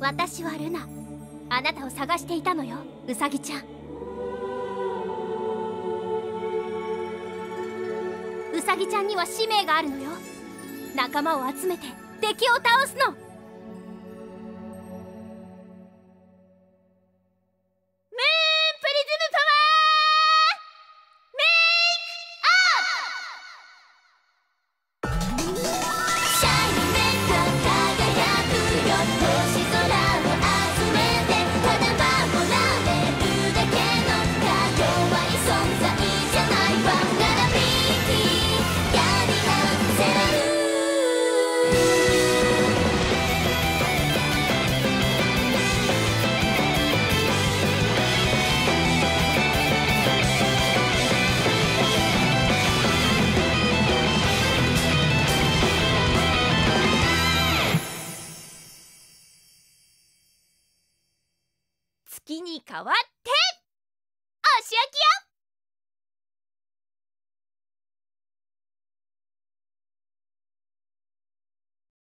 私はルナあなたを探していたのよウサギちゃん。ウサギちゃんには使命があるのよ。仲間を集めて敵を倒すの。にわって。おしおきよ。